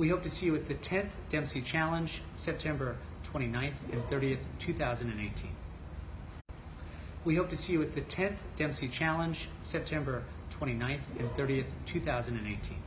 We hope to see you at the 10th Dempsey Challenge, September 29th and 30th, 2018. We hope to see you at the 10th Dempsey Challenge, September 29th and 30th, 2018.